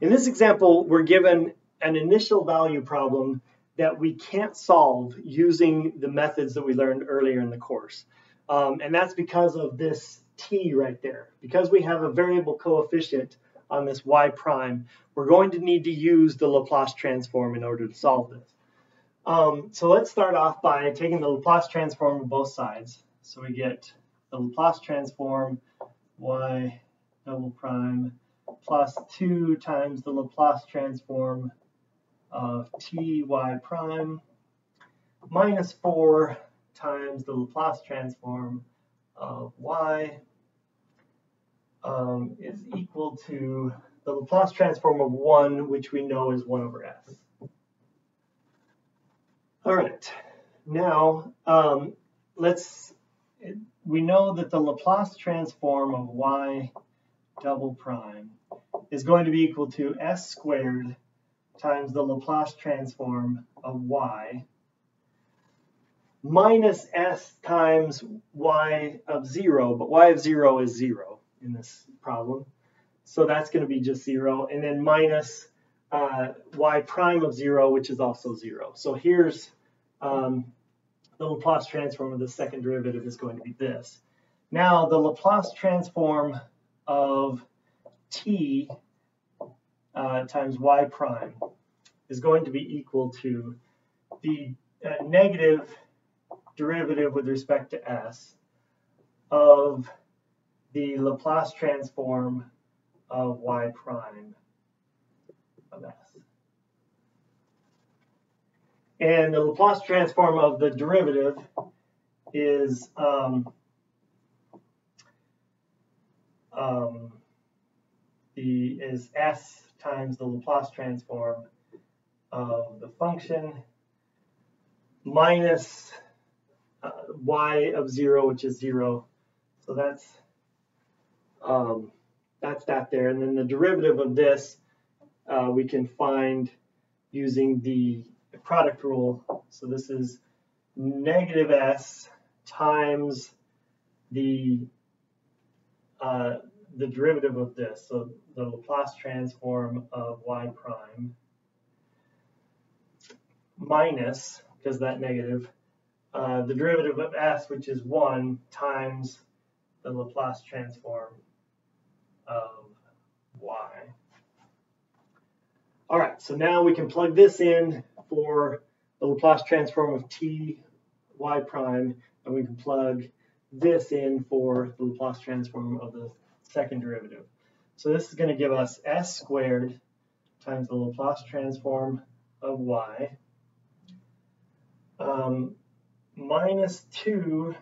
In this example, we're given an initial value problem that we can't solve using the methods that we learned earlier in the course. Um, and that's because of this t right there. Because we have a variable coefficient on this y prime, we're going to need to use the Laplace transform in order to solve this. Um, so let's start off by taking the Laplace transform of both sides. So we get the Laplace transform y double prime plus 2 times the Laplace transform of ty prime minus 4 times the Laplace transform of y um, is equal to the Laplace transform of 1, which we know is 1 over s. All right, now um, let's, we know that the Laplace transform of y double prime is going to be equal to s squared times the Laplace transform of y minus s times y of 0, but y of 0 is 0 in this problem. So that's going to be just 0, and then minus uh, y prime of 0, which is also 0. So here's um, the Laplace transform of the second derivative is going to be this. Now the Laplace transform of t uh, times y prime is going to be equal to the uh, negative derivative with respect to s of the Laplace transform of y prime of s. And the Laplace transform of the derivative is um, um, the is s times the Laplace transform of the function minus uh, y of 0, which is 0. So that's um, that's that there. And then the derivative of this uh, we can find using the product rule. So this is negative s times the uh, the derivative of this. So the Laplace transform of y prime minus, because that negative, uh, the derivative of s, which is 1, times the Laplace transform of y. All right, so now we can plug this in for the Laplace transform of t y prime, and we can plug this in for the Laplace transform of the second derivative. So this is going to give us s squared times the Laplace transform of y um, minus 2s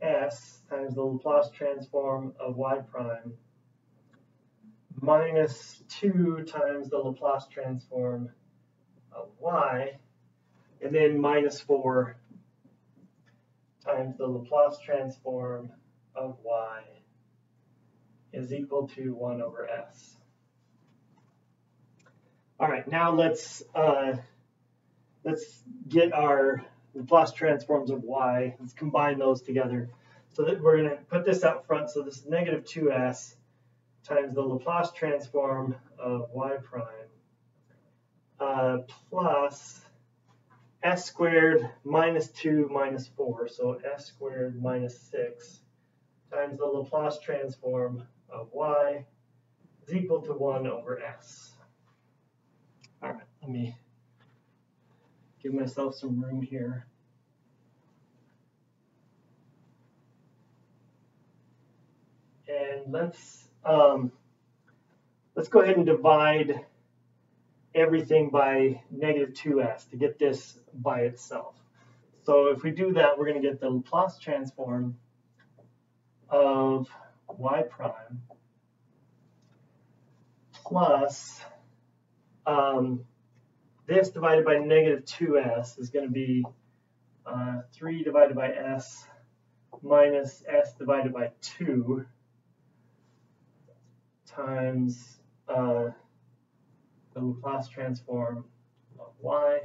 times the Laplace transform of y prime minus 2 times the Laplace transform of y, and then minus 4 times the Laplace transform of y is equal to 1 over s. All right, now let's uh, let's get our Laplace transforms of y. Let's combine those together. So that we're going to put this out front. So this is negative 2s times the Laplace transform of y prime uh, plus s squared minus 2 minus 4. So s squared minus 6 times the Laplace transform of y is equal to 1 over s. All right, let me give myself some room here. And let's um, let's go ahead and divide everything by negative 2s to get this by itself. So if we do that, we're going to get the Laplace transform of y prime plus um, this divided by negative 2s is going to be uh, 3 divided by s minus s divided by 2 times uh, the Laplace transform of y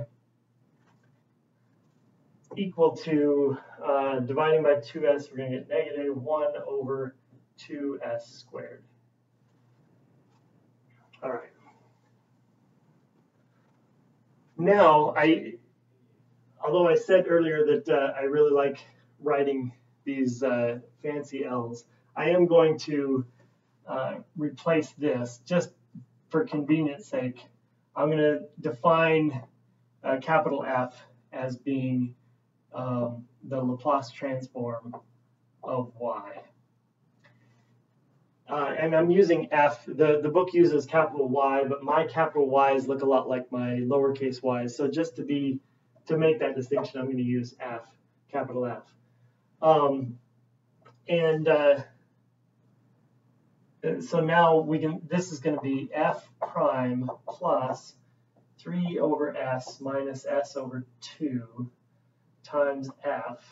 equal to, uh, dividing by 2s, we're going to get negative 1 over 2s squared. All right. now I, although I said earlier that uh, I really like writing these uh, fancy L's, I am going to uh, replace this just for convenience sake. I'm going to define uh, capital F as being um, the Laplace transform of y. Uh, and I'm using F. The, the book uses capital Y, but my capital Y's look a lot like my lowercase y's. So just to be to make that distinction, I'm going to use F, capital F. Um, and uh, so now we can. This is going to be F prime plus 3 over S minus S over 2 times F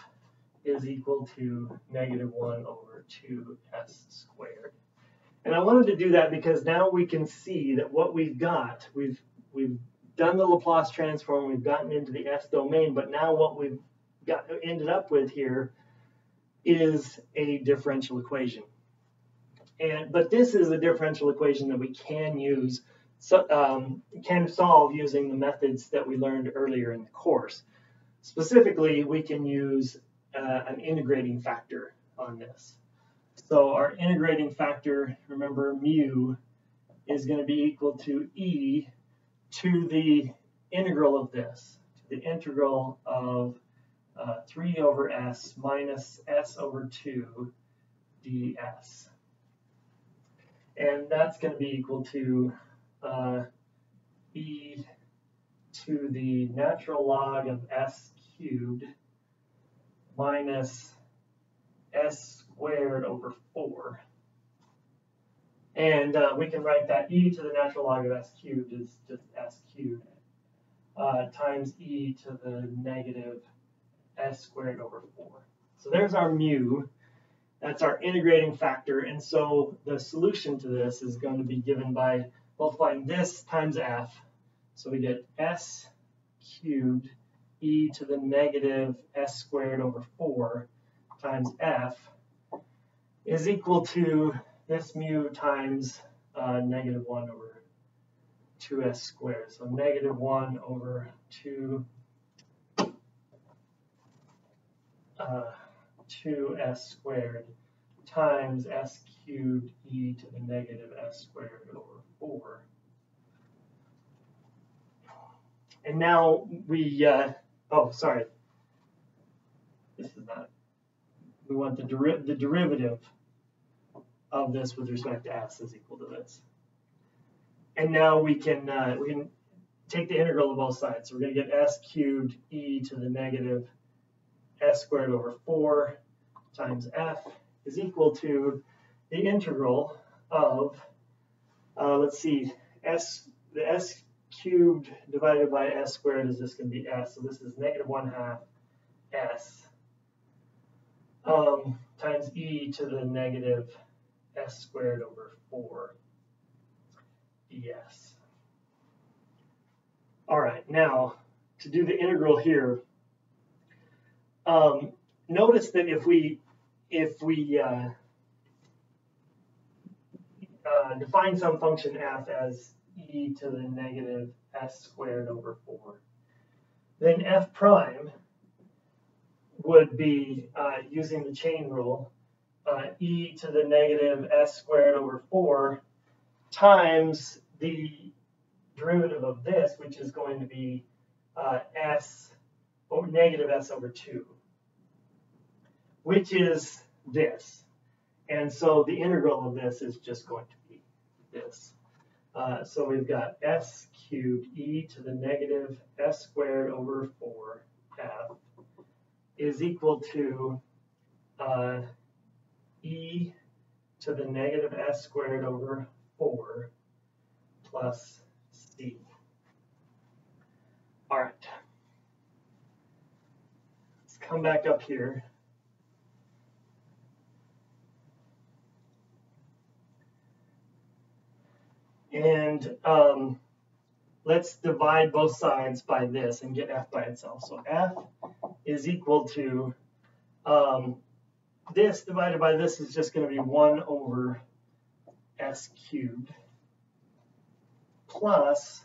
is equal to negative 1 over 2S squared. And I wanted to do that because now we can see that what we've got, we've, we've done the Laplace transform, we've gotten into the S domain, but now what we've got ended up with here is a differential equation. And, but this is a differential equation that we can use, so, um, can solve using the methods that we learned earlier in the course. Specifically, we can use uh, an integrating factor on this. So our integrating factor, remember mu, is going to be equal to e to the integral of this, to the integral of uh, 3 over s minus s over 2 ds. And that's going to be equal to uh, e to the natural log of s cubed minus s squared over 4. And uh, we can write that e to the natural log of s cubed is just s cubed uh, times e to the negative s squared over 4. So there's our mu. That's our integrating factor. And so the solution to this is going to be given by multiplying this times f. So we get s cubed e to the negative s squared over 4 times f is equal to this mu times uh, negative 1 over 2s squared. So negative 1 over 2 uh, 2s squared times s cubed e to the negative s squared over 4. And now we, uh, oh, sorry. This is not, we want the, deri the derivative of this with respect to s is equal to this. And now we can uh, we can take the integral of both sides. So we're going to get s cubed e to the negative s squared over 4 times f is equal to the integral of, uh, let's see, s the s cubed divided by s squared is just going to be s. So this is negative 1 half s um, times e to the negative s squared over 4 ds. All right, now to do the integral here, um, notice that if we if we uh, uh, define some function f as e to the negative s squared over 4, then f prime would be uh, using the chain rule uh, e to the negative s squared over 4 times the derivative of this, which is going to be uh, s or negative s over 2, which is this. And so the integral of this is just going to be this. Uh, so we've got s cubed e to the negative s squared over 4 f is equal to uh, e to the negative s squared over 4 plus c. All right. Let's come back up here. And um, let's divide both sides by this and get f by itself. So f is equal to um, this divided by this is just going to be 1 over s cubed plus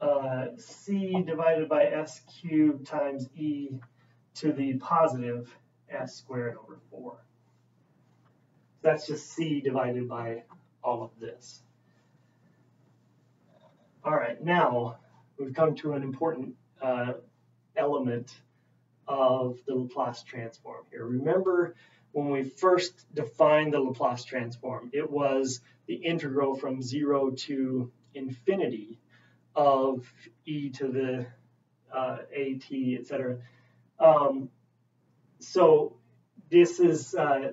uh, c divided by s cubed times e to the positive s squared over 4. That's just c divided by all of this. All right, now we've come to an important uh, element of the Laplace transform here. Remember when we first defined the Laplace transform, it was the integral from 0 to infinity of e to the uh, at, etc. Um, so this is uh,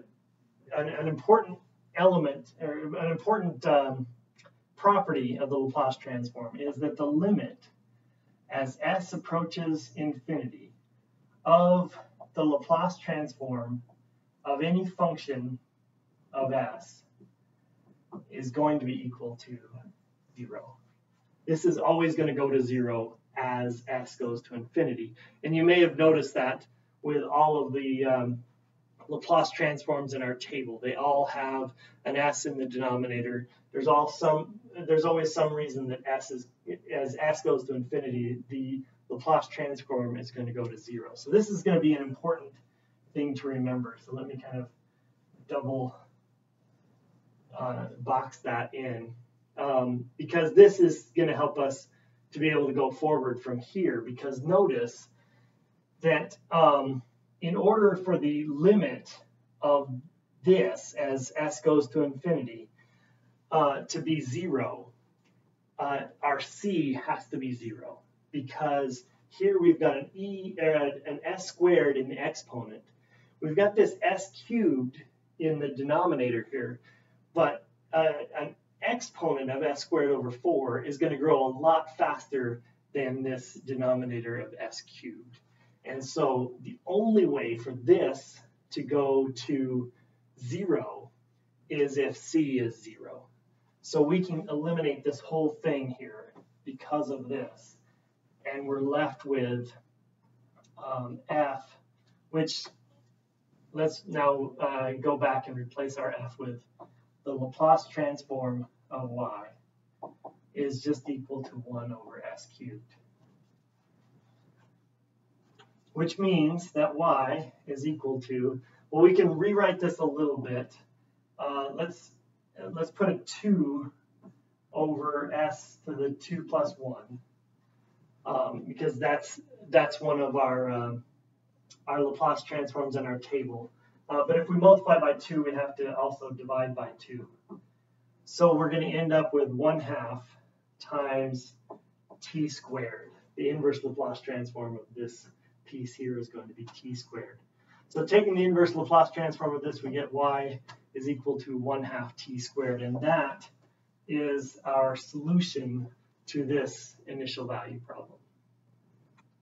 an, an, important element or an important um, property of the Laplace transform is that the limit as s approaches infinity of the Laplace transform of any function of s is going to be equal to 0. This is always going to go to 0 as s goes to infinity. And you may have noticed that with all of the um, Laplace transforms in our table. They all have an s in the denominator. There's all some. There's always some reason that s is as s goes to infinity, the Laplace transform is going to go to zero. So this is going to be an important thing to remember. So let me kind of double uh, box that in um, because this is going to help us to be able to go forward from here. Because notice that um, in order for the limit of this as s goes to infinity uh, to be zero, uh, our c has to be zero because here we've got an e uh, an s squared in the exponent. We've got this s cubed in the denominator here, but uh, an exponent of s squared over 4 is going to grow a lot faster than this denominator of s cubed. And so the only way for this to go to 0 is if c is 0. So we can eliminate this whole thing here because of this. And we're left with um, f, which let's now uh, go back and replace our f with the Laplace transform of y is just equal to 1 over s cubed. Which means that y is equal to, well, we can rewrite this a little bit. Uh, let's let's put a 2 over s to the 2 plus 1 um, because that's that's one of our um, our Laplace transforms in our table. Uh, but if we multiply by 2, we have to also divide by 2. So we're going to end up with 1 half times t squared. The inverse Laplace transform of this piece here is going to be t squared. So taking the inverse Laplace transform of this, we get y is equal to 1 half t squared. And that is our solution to this initial value problem.